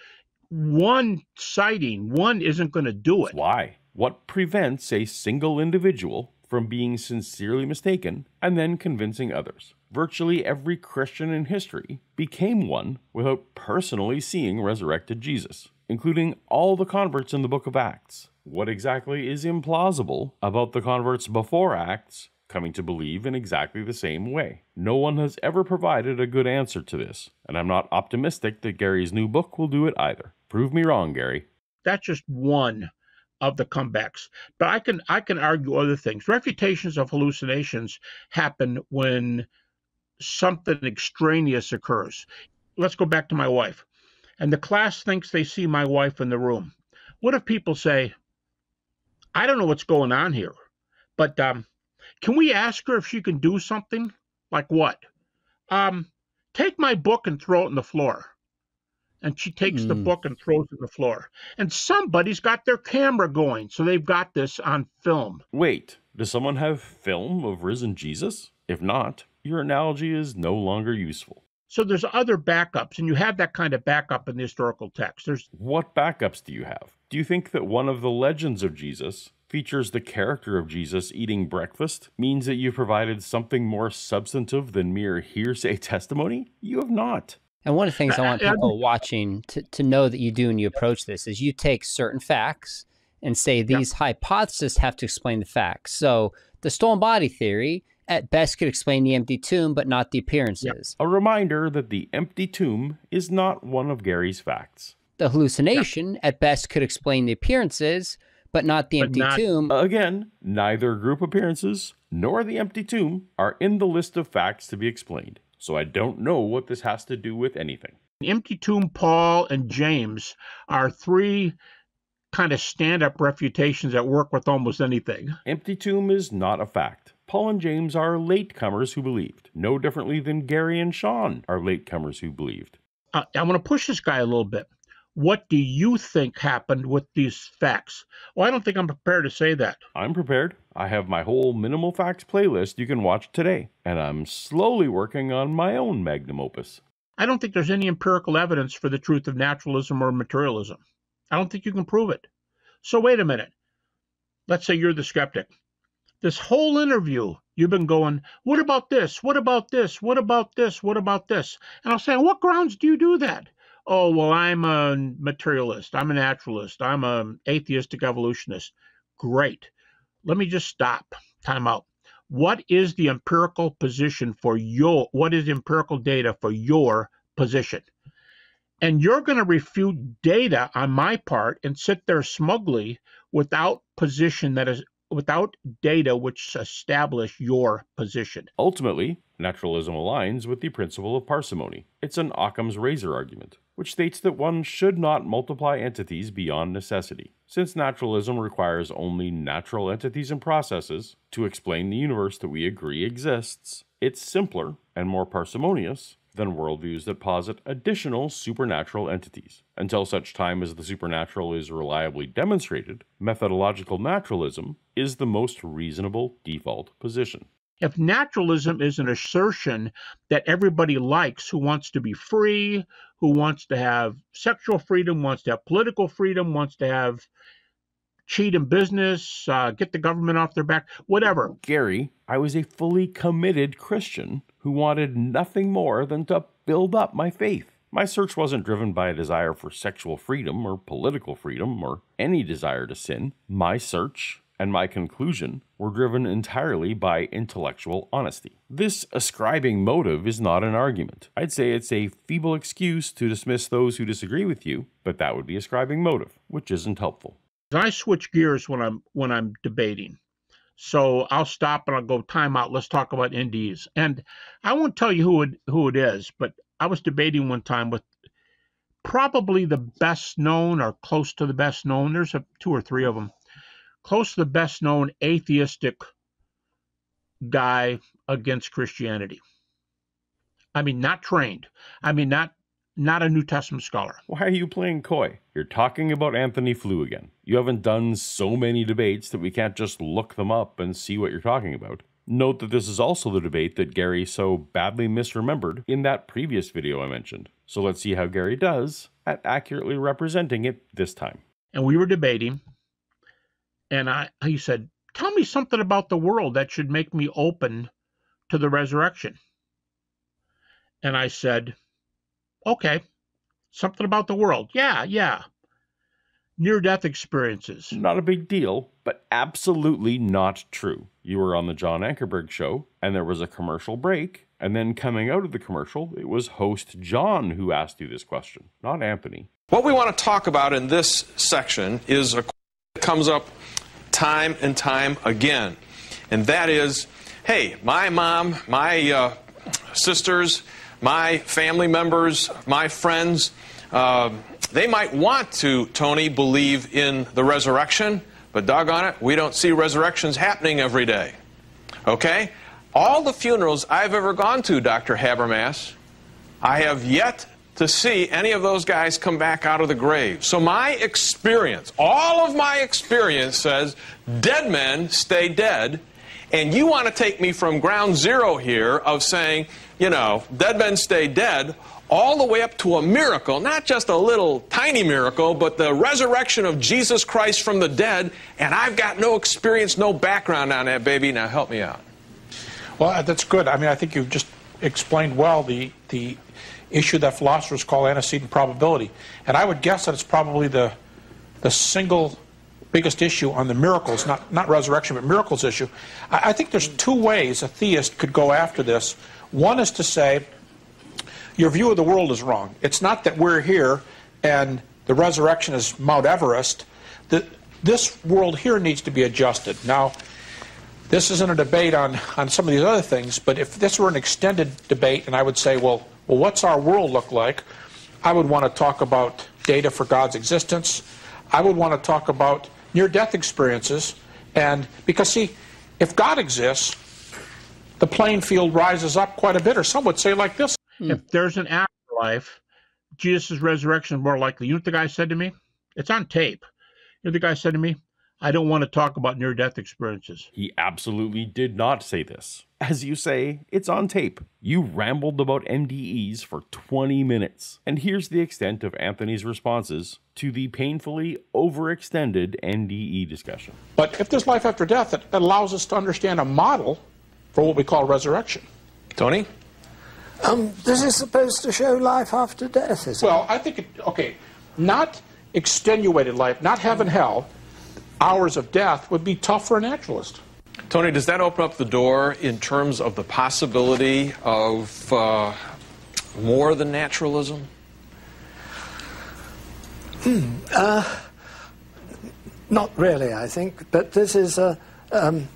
one sighting, one isn't going to do it. Why? What prevents a single individual from being sincerely mistaken and then convincing others? Virtually every Christian in history became one without personally seeing resurrected Jesus, including all the converts in the book of Acts. What exactly is implausible about the converts before Acts coming to believe in exactly the same way. No one has ever provided a good answer to this, and I'm not optimistic that Gary's new book will do it either. Prove me wrong, Gary. That's just one of the comebacks. But I can I can argue other things. Refutations of hallucinations happen when something extraneous occurs. Let's go back to my wife. And the class thinks they see my wife in the room. What if people say, I don't know what's going on here, but um, can we ask her if she can do something? Like what? Um, take my book and throw it in the floor. And she takes mm. the hmm. book and throws it in the floor. And somebody's got their camera going, so they've got this on film. Wait, does someone have film of risen Jesus? If not, your analogy is no longer useful. So there's other backups, and you have that kind of backup in the historical text. There's what backups do you have? Do you think that one of the legends of Jesus features the character of Jesus eating breakfast means that you've provided something more substantive than mere hearsay testimony? You have not. And one of the things I want people watching to, to know that you do when you approach this is you take certain facts and say these yep. hypotheses have to explain the facts. So the stolen body theory at best could explain the empty tomb, but not the appearances. Yep. A reminder that the empty tomb is not one of Gary's facts. The hallucination yep. at best could explain the appearances, but not the but empty not, tomb. Again, neither group appearances nor the empty tomb are in the list of facts to be explained, so I don't know what this has to do with anything. Empty tomb, Paul, and James are three kind of stand up refutations that work with almost anything. Empty tomb is not a fact. Paul and James are latecomers who believed, no differently than Gary and Sean are latecomers who believed. Uh, I want to push this guy a little bit. What do you think happened with these facts? Well, I don't think I'm prepared to say that. I'm prepared. I have my whole minimal facts playlist you can watch today, and I'm slowly working on my own magnum opus. I don't think there's any empirical evidence for the truth of naturalism or materialism. I don't think you can prove it. So, wait a minute. Let's say you're the skeptic. This whole interview, you've been going, What about this? What about this? What about this? What about this? And I'll say, On what grounds do you do that? oh, well, I'm a materialist, I'm a naturalist, I'm an atheistic evolutionist. Great. Let me just stop. Time out. What is the empirical position for your, what is empirical data for your position? And you're going to refute data on my part and sit there smugly without position that is without data which establish your position. Ultimately, naturalism aligns with the principle of parsimony. It's an Occam's razor argument, which states that one should not multiply entities beyond necessity. Since naturalism requires only natural entities and processes to explain the universe that we agree exists, it's simpler and more parsimonious than worldviews that posit additional supernatural entities. Until such time as the supernatural is reliably demonstrated, methodological naturalism is the most reasonable default position. If naturalism is an assertion that everybody likes who wants to be free, who wants to have sexual freedom, wants to have political freedom, wants to have cheat in business, uh, get the government off their back, whatever. Gary, I was a fully committed Christian who wanted nothing more than to build up my faith. My search wasn't driven by a desire for sexual freedom or political freedom or any desire to sin. My search and my conclusion were driven entirely by intellectual honesty. This ascribing motive is not an argument. I'd say it's a feeble excuse to dismiss those who disagree with you, but that would be ascribing motive, which isn't helpful. I switch gears when I'm when I'm debating. So I'll stop and I'll go time out. Let's talk about NDEs. And I won't tell you who it who it is, but I was debating one time with probably the best known or close to the best known. There's a, two or three of them. Close to the best known atheistic guy against Christianity. I mean, not trained. I mean, not not a New Testament scholar. Why are you playing coy? You're talking about Antony Flew again. You haven't done so many debates that we can't just look them up and see what you're talking about. Note that this is also the debate that Gary so badly misremembered in that previous video I mentioned. So let's see how Gary does at accurately representing it this time. And we were debating, and I he said, "Tell me something about the world that should make me open to the resurrection." And I said, Okay. Something about the world. Yeah, yeah. Near death experiences. Not a big deal, but absolutely not true. You were on the John Ankerberg show, and there was a commercial break, and then coming out of the commercial, it was host John who asked you this question, not Antony. What we want to talk about in this section is a question that comes up time and time again, and that is hey, my mom, my uh, sisters, my family members, my friends, uh, they might want to, Tony, believe in the resurrection, but doggone it, we don't see resurrections happening every day. Okay? All the funerals I've ever gone to, Dr. Habermas, I have yet to see any of those guys come back out of the grave. So my experience, all of my experience says dead men stay dead. And you want to take me from ground zero here of saying, you know, dead men stay dead, all the way up to a miracle, not just a little tiny miracle, but the resurrection of Jesus Christ from the dead, and I've got no experience, no background on that, baby. Now help me out. Well, uh, that's good. I mean, I think you've just explained well the, the issue that philosophers call antecedent probability. And I would guess that it's probably the, the single biggest issue on the miracles, not, not resurrection, but miracles issue. I, I think there's two ways a theist could go after this one is to say, your view of the world is wrong. It's not that we're here and the resurrection is Mount Everest. The, this world here needs to be adjusted. Now, this isn't a debate on, on some of these other things, but if this were an extended debate and I would say, well, well, what's our world look like? I would want to talk about data for God's existence. I would want to talk about near-death experiences. And because, see, if God exists, the playing field rises up quite a bit, or some would say like this. Hmm. If there's an afterlife, Jesus' resurrection is more likely. You know what the guy said to me? It's on tape. You know the guy said to me? I don't want to talk about near death experiences. He absolutely did not say this. As you say, it's on tape. You rambled about NDEs for 20 minutes. And here's the extent of Antony's responses to the painfully overextended NDE discussion. But if there's life after death, it allows us to understand a model for what we call resurrection. Tony? Um, this is supposed to show life after death, is Well, I think it, okay, not extenuated life, not heaven, hell, hours of death would be tough for a naturalist. Tony, does that open up the door in terms of the possibility of uh, more than naturalism? Not really, I think, but this is a, um,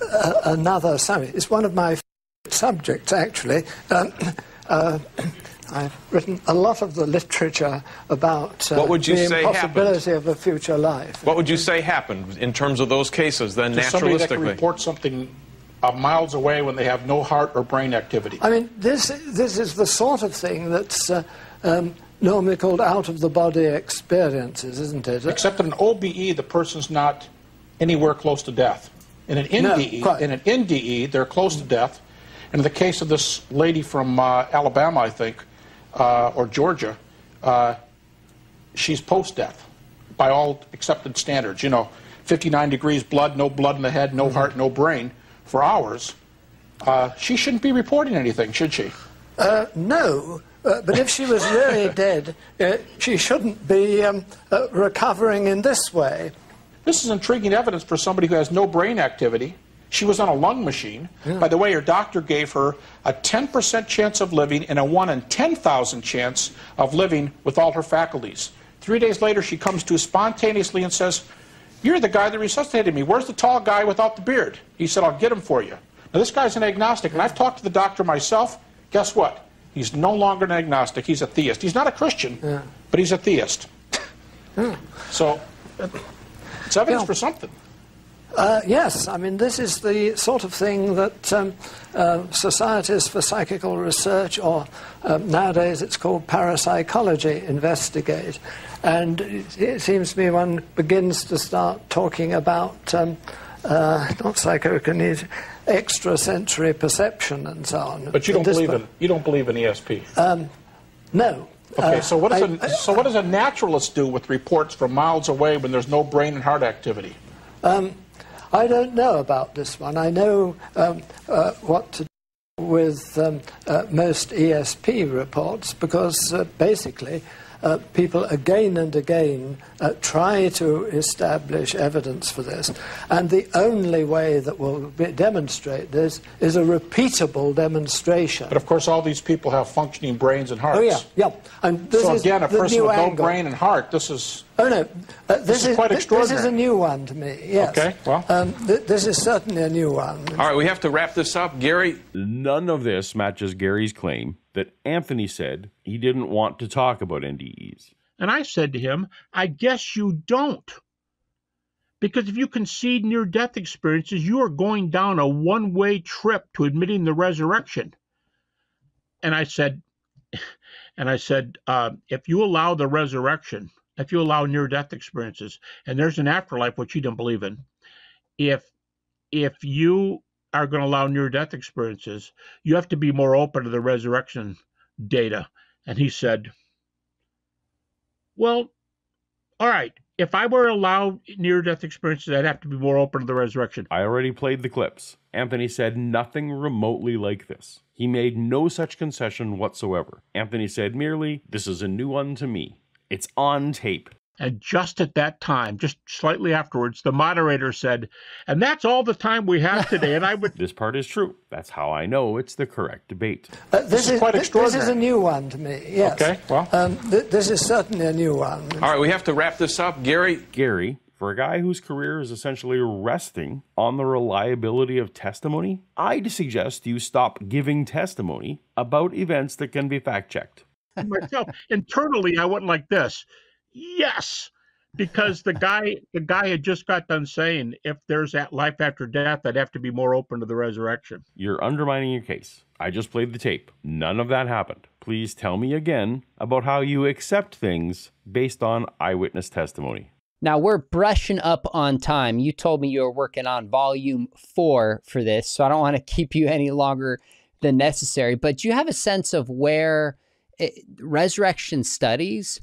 a, another subject. It's one of my favourite subjects, actually. Um, uh, I've written a lot of the literature about uh, What would you the say impossibility of a future life. What would you say happened in terms of those cases then There's somebody that can report something uh, miles away when they have no heart or brain activity. I mean, this, this is the sort of thing that's uh, um, normally called out of the body experiences, isn't it? Except in an OBE, the person's not anywhere close to death. In an NDE, quite. in an NDE, they're close to death. And in the case of this lady from uh, Alabama, I think, uh, or Georgia, uh, she's post-death by all accepted standards. You know, 59 degrees blood, no blood in the head, no heart, no brain for hours. Uh, she shouldn't be reporting anything, should she? Uh, no, uh, but if she was really dead, uh, she shouldn't be um, uh, recovering in this way. This is intriguing evidence for somebody who has no brain activity. She was on a lung machine. By the way, her doctor gave her a 10% chance of living and a 1 in 10,000 chance of living with all her faculties. Three days later, she comes to spontaneously and says, You're the guy that resuscitated me. Where's the tall guy without the beard? He said, I'll get him for you. Now, this guy's an agnostic, and I've talked to the doctor myself. Guess what? He's no longer an agnostic. He's a theist. He's not a Christian, but he's a theist. So, it's evidence Yeah. for something. Uh, yes, I mean, this is the sort of thing that um, uh, societies for psychical research, or um, nowadays it's called parapsychology, investigate. And it, it seems to me one begins to start talking about um, uh, not psychokinesis, extrasensory perception and so on. But you don't believe in you don't believe in ESP. No. Okay, Uh, so what does I- a so what does a naturalist do with reports from miles away when there's no brain and heart activity? I don't know about this one. I know um, uh, what to do with um, uh, most ESP reports because uh, basically uh, people again and again uh, try to establish evidence for this. And the only way that will be, demonstrate this is a repeatable demonstration. But of course, all these people have functioning brains and hearts. Oh, yeah, yeah. And this so is again, a person new with no brain and heart. This is Oh no, uh, this, is quite thi- This is a new one to me. Yes. Okay, well. um, th- this is certainly a new one. All right, we have to wrap this up. Gary, None of this matches Gary's claim that Antony said he didn't want to talk about NDEs. And I said to him, I guess you don't. Because if you concede near death experiences, you are going down a one way trip to admitting the resurrection. And I said, and I said, uh, if you allow the resurrection, if you allow near death experiences, and there's an afterlife which you don't believe in, if if you are going to allow near death experiences, you have to be more open to the resurrection data. And he said, well, all right. If I were to allow near death experiences, I'd have to be more open to the resurrection. I already played the clips. Antony said nothing remotely like this. He made no such concession whatsoever. Antony said merely, This is a new one to me. It's on tape. And just at that time, just slightly afterwards, the moderator said, and that's all the time we have today. And I would, This part is true. That's how I know it's the correct debate. Uh, this, is quite thi- This is a new one to me. Yes. Okay, well. um, th- this is certainly a new one. all right, we have to wrap this up. Gary, Gary, for a guy whose career is essentially resting on the reliability of testimony, I'd suggest you stop giving testimony about events that can be fact checked. myself internally, I went like this, yes, because the guy, the guy had just got done saying, if there's that life after death, I'd have to be more open to the resurrection. You're undermining your case. I just played the tape. None of that happened. Please tell me again about how you accept things based on eyewitness testimony. Now we're brushing up on time. You told me you were working on volume four for this, so I don't want to keep you any longer than necessary. But do you have a sense of where it, resurrection studies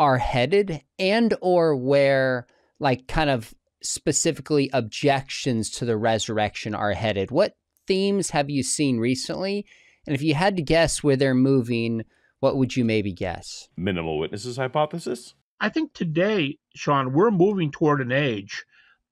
are headed, and or where, like, kind of specifically objections to the resurrection are headed? What themes have you seen recently? And if you had to guess where they're moving, what would you maybe guess? Minimal witnesses hypothesis? I think today, Sean, we're moving toward an age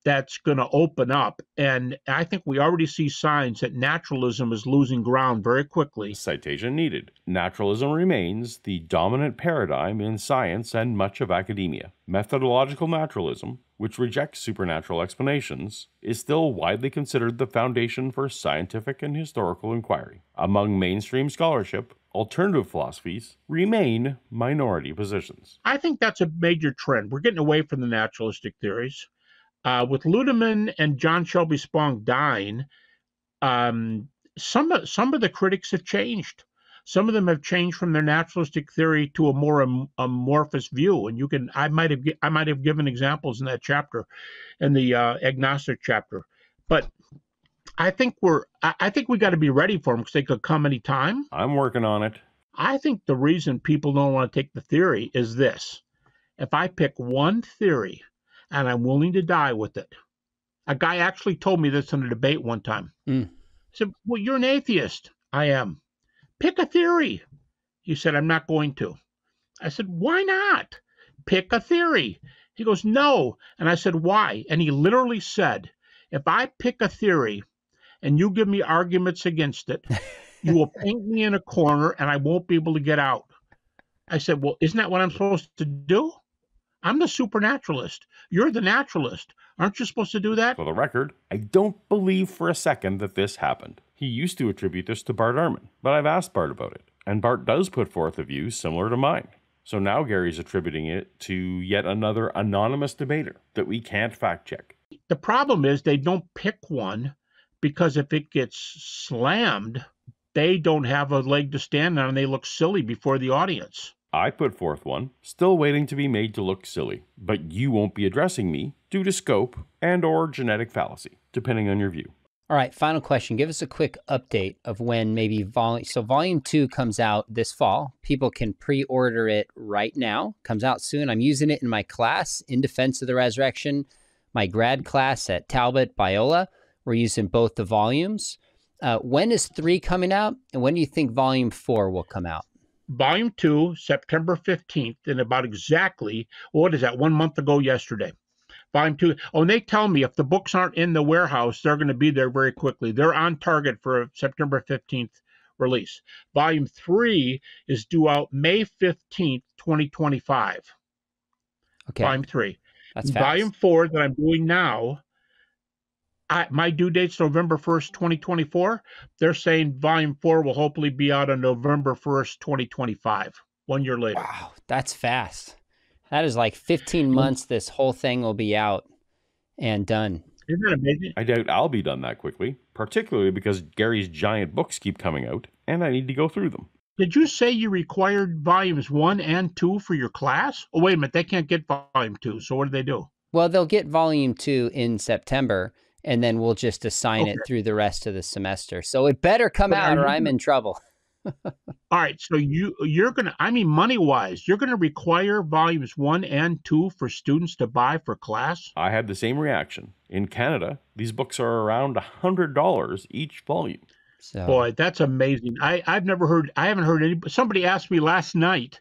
that's going to open up. And I think we already see signs that naturalism is losing ground very quickly. Citation needed. Naturalism remains the dominant paradigm in science and much of academia. Methodological naturalism, which rejects supernatural explanations, is still widely considered the foundation for scientific and historical inquiry. Among mainstream scholarship, alternative philosophies remain minority positions. I think that's a major trend. We're getting away from the naturalistic theories. Uh, with Ludemann and John Shelby Spong dying, um, some of, some of the critics have changed. Some of them have changed from their naturalistic theory to a more am, amorphous view, and you can I might have I might have given examples in that chapter, in the uh, agnostic chapter, but I think we're I think we got to be ready for them because they could come any time. I'm working on it. I think the reason people don't want to take the theory is this: if I pick one theory and I'm willing to die with it. A guy actually told me this in a debate one time. Mm. He said, Well, you're an atheist. I am. Pick a theory. He said, I'm not going to. I said, Why not? Pick a theory. He goes, No. And I said, Why? And he literally said, If I pick a theory and you give me arguments against it, you will paint me in a corner and I won't be able to get out. I said, Well, isn't that what I'm supposed to do? I'm the supernaturalist. You're the naturalist. Aren't you supposed to do that? For the record, I don't believe for a second that this happened. He used to attribute this to Bart Ehrman, but I've asked Bart about it, and Bart does put forth a view similar to mine. So now Gary's attributing it to yet another anonymous debater that we can't fact check. The problem is they don't pick one because if it gets slammed, they don't have a leg to stand on and they look silly before the audience. I put forth one, still waiting to be made to look silly, but you won't be addressing me due to scope and or genetic fallacy, depending on your view. All right, final question. Give us a quick update of when maybe volume so volume 2 comes out this fall. People can pre-order it right now. Comes out soon. I'm using it in my class in defense of the resurrection, my grad class at Talbot Biola. We're using both the volumes. Uh, when is 3 coming out and when do you think volume 4 will come out? Volume two, September 15th, and about exactly, what is that, one month ago yesterday. Volume two. Oh, and they tell me if the books aren't in the warehouse, they're going to be there very quickly. They're on target for a September 15th release. Volume three is due out May 15th, 2025. Okay. Volume three. That's fast. Volume four that I'm doing now, I, my due date's November 1st, 2024. They're saying volume four will hopefully be out on November 1st, 2025, one year later. Wow, that's fast. That is like 15 months. This whole thing will be out and done. Isn't that amazing? I doubt I'll be done that quickly, particularly because Gary's giant books keep coming out and I need to go through them. Did you say you required volumes one and two for your class? Oh, wait a minute. They can't get volume two. So what do they do? Well, they'll get volume two in September, and then we'll just assign it through the rest of the semester. So it better come But out, are or I'm in trouble. All right. So you you're gonna I mean money wise, you're gonna require volumes one and two for students to buy for class? I had the same reaction. In Canada, these books are around $100 each volume. So Boy, that's amazing. I, I've never heard I haven't heard any somebody asked me last night,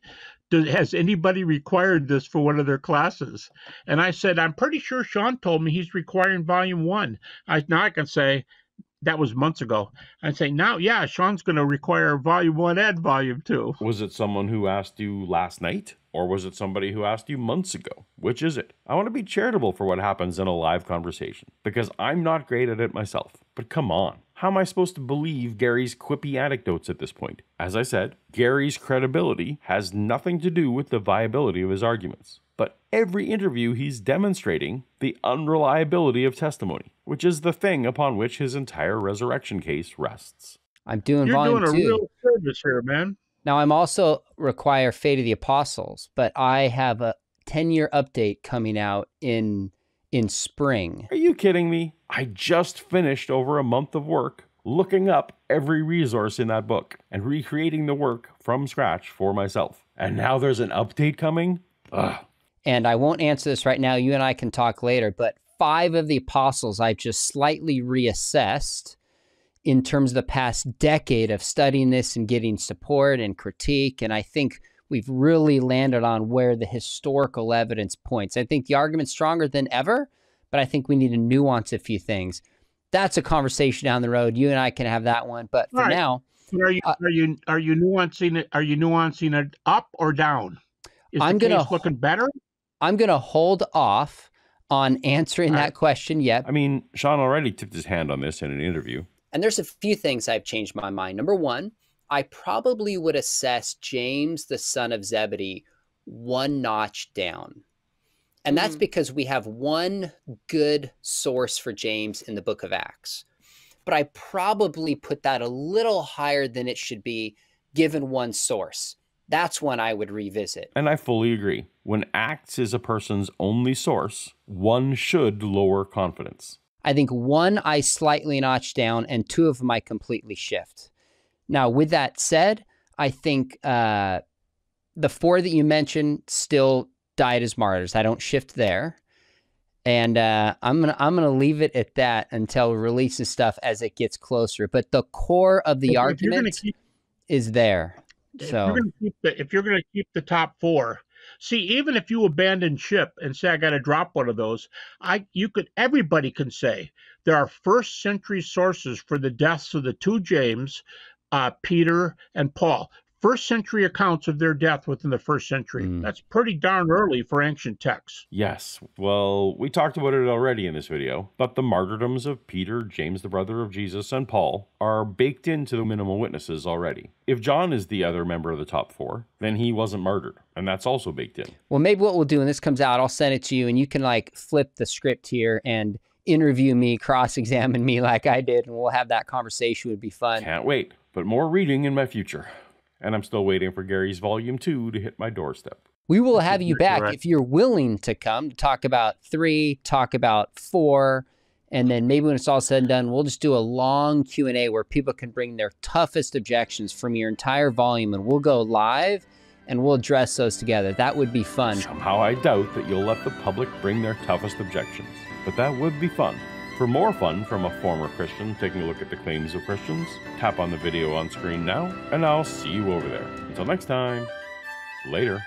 does, has anybody required this for one of their classes? And I said, I'm pretty sure Sean told me he's requiring volume one. I now I can say that was months ago. I'd say now, yeah, Sean's gonna require volume one and volume two. Was it someone who asked you last night? Or was it somebody who asked you months ago? Which is it? I want to be charitable for what happens in a live conversation because I'm not great at it myself. But come on, how am I supposed to believe Gary's quippy anecdotes at this point? As I said, Gary's credibility has nothing to do with the viability of his arguments. But every interview he's demonstrating the unreliability of testimony, which is the thing upon which his entire resurrection case rests. I'm doing You're volume doing a two. real service here, man. Now I'm also require Fate of the Apostles, but I have a 10 year update coming out in in spring. Are you kidding me? I just finished over a month of work looking up every resource in that book and recreating the work from scratch for myself. And now there's an update coming? Ugh. And I won't answer this right now. You and I can talk later, but five of the apostles I've just slightly reassessed in terms of the past decade of studying this and getting support and critique. And I think we've really landed on where the historical evidence points. I think the argument's stronger than ever, but I think we need to nuance a few things. That's a conversation down the road. You and I can have that one. But for Right. now, Are you Uh, are you are you nuancing it? Are you nuancing it up or down? Is I'm the gonna case looking better? I'm going to hold off on answering All that question yet. I mean, Sean already tipped his hand on this in an interview. And there's a few things I've changed my mind. Number one, I probably would assess James, the son of Zebedee, one notch down. And that's mm. because we have one good source for James in the book of Acts. But I probably put that a little higher than it should be given one source. That's one I would revisit. And I fully agree. When Acts is a person's only source, one should lower confidence. I think one I slightly notch down, and two of them I completely shift. Now, with that said, I think uh, the four that you mentioned still died as martyrs. I don't shift there, and uh, I'm gonna I'm gonna leave it at that until releases stuff as it gets closer. But the core of the If- argument keep- is there. if So you're keep the if you're going to keep the top four see even if you abandon ship and say i got to drop one of those i you could everybody can say there are first century sources for the deaths of the two james uh, peter and paul first century accounts of their death within the first century Mm. that's pretty darn early for ancient texts Yes, well, we talked about it already in this video, but the martyrdoms of Peter, James, the brother of Jesus, and Paul are baked into the minimal witnesses already. If John is the other member of the top four, then he wasn't martyred, and that's also baked in. Well, maybe what we'll do when this comes out, I'll send it to you and you can like flip the script here and interview me, cross examine me like I did, and we'll have that conversation. It would be fun. Can't wait, but more reading in my future. And I'm still waiting for Gary's volume two to hit my doorstep. We will have you back correct. if you're willing to come to talk about three, talk about four, and then maybe when it's all said and done, we'll just do a long Q and A where people can bring their toughest objections from your entire volume, and we'll go live and we'll address those together. That would be fun. Somehow I doubt that you'll let the public bring their toughest objections, but that would be fun. For more fun from a former Christian taking a look at the claims of Christians, tap on the video on screen now, and I'll see you over there. Until next time, later.